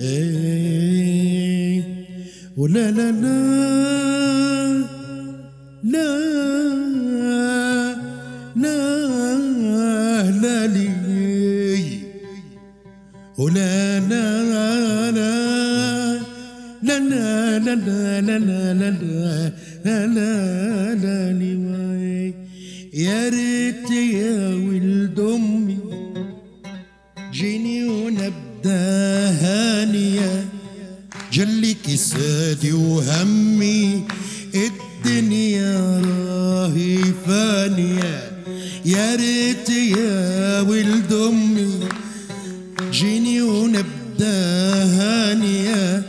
إيه ولا لا لا لا لا لا لي ولا لا لا لا لا لا لا لا لا لا لا لا لا لي واي يا ريت يا ولد امي جيني ونبدا هانية. جلك سادي وهمي. الدنيا راهي فانية. يا ريت يا ولد أمي. جيني ونبدأ هانية.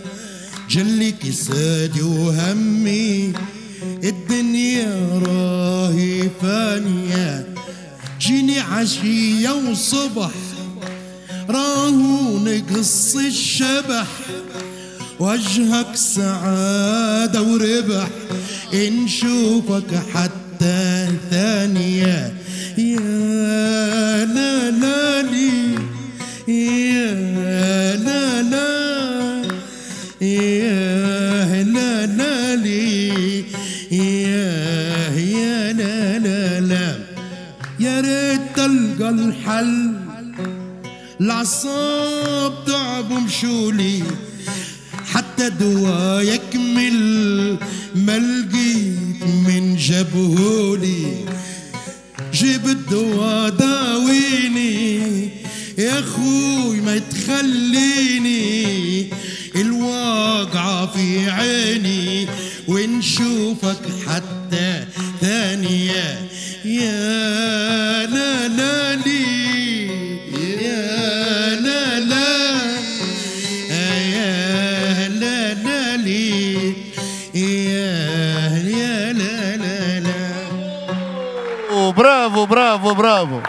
جلك سادي وهمي. الدنيا راهي فانية. جيني عشية وصبح. راهو نقص الشبح وجهك سعادة وربح. نشوفك حتى ثانية يا لا لا لي يا لا لا يا لا لا لي يا يا لا لا لا يا ريت تلقى الحل العصاب تعب مشولي حتى دوا يكمل ما لقيت من جبهولي جيب الدوا داويني يا خوي ما تخليني. الواقعة في عيني ونشوفك حتى ثانية. يا لي يا يا لا لا لا برافو برافو برافو